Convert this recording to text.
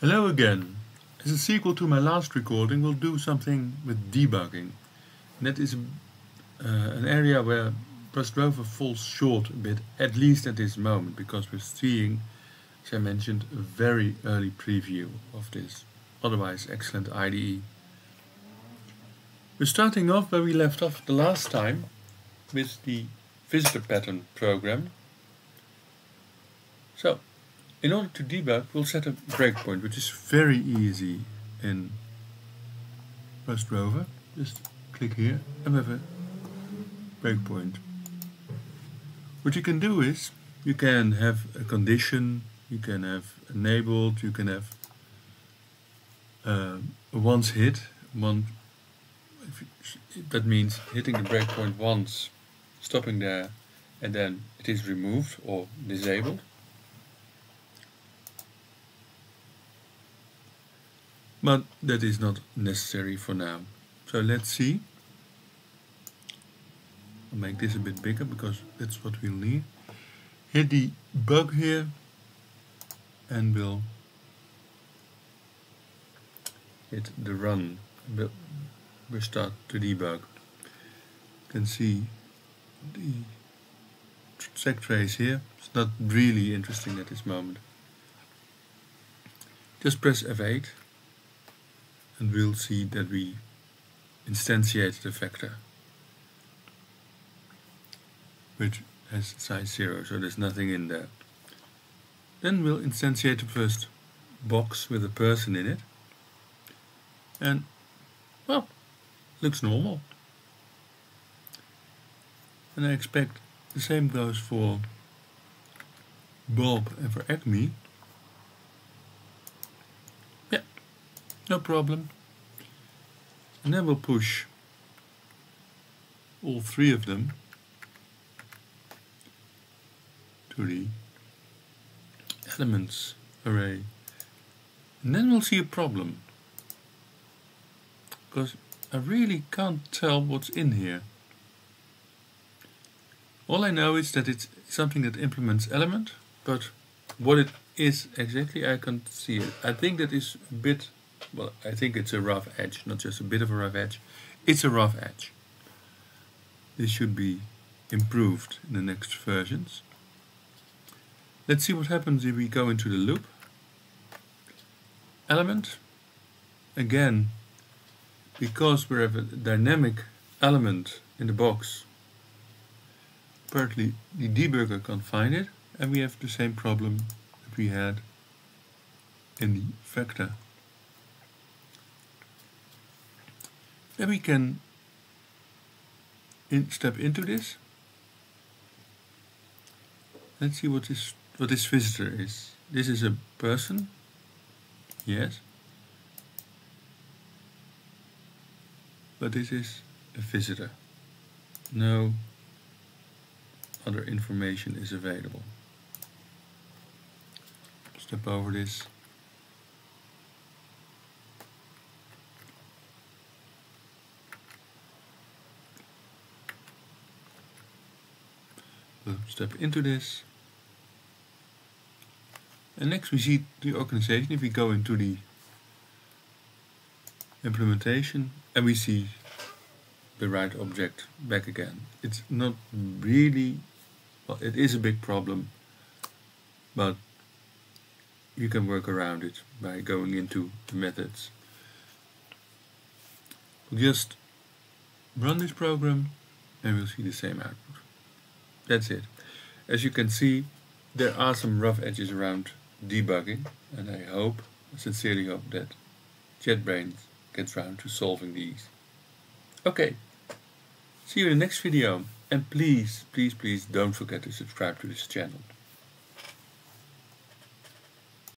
Hello again. As a sequel to my last recording, we'll do something with debugging. And that is uh, an area where Rust falls short a bit, at least at this moment, because we're seeing, as I mentioned, a very early preview of this otherwise excellent IDE. We're starting off where we left off the last time with the visitor pattern program. So, in order to debug, we'll set a breakpoint, which is very easy in RustRover. Just click here and we have a breakpoint. What you can do is, you can have a condition, you can have enabled, you can have uh, once hit, one, that means hitting the breakpoint once, stopping there, and then it is removed or disabled. But that is not necessary for now. So let's see. I'll make this a bit bigger because that's what we'll need. Hit the bug here and we'll hit the run. We'll, start to debug. You can see the seq trace here. It's not really interesting at this moment. Just press F8 and we'll see that we instantiate the vector which has size 0 so there's nothing in there then we'll instantiate the first box with a person in it and well looks normal. And I expect the same goes for Bob and for Acme no problem. And then we'll push all three of them to the elements array. And then we'll see a problem. Because I really can't tell what's in here. All I know is that it's something that implements element, but what it is exactly I can't see it. I think that is a bit well, I think it's a rough edge, not just a bit of a rough edge. It's a rough edge. This should be improved in the next versions. Let's see what happens if we go into the loop. Element. Again, because we have a dynamic element in the box, partly the debugger can't find it, and we have the same problem that we had in the vector. Then we can in step into this. Let's see what this what this visitor is. This is a person. Yes. But this is a visitor. No other information is available. Step over this. Step into this. And next we see the organization. If we go into the implementation and we see the right object back again. It's not really, well it is a big problem, but you can work around it by going into the methods. We'll just run this program and we'll see the same output. That's it. As you can see, there are some rough edges around debugging, and I hope, sincerely hope that JetBrains gets round to solving these. Okay, see you in the next video, and please, please, please don't forget to subscribe to this channel.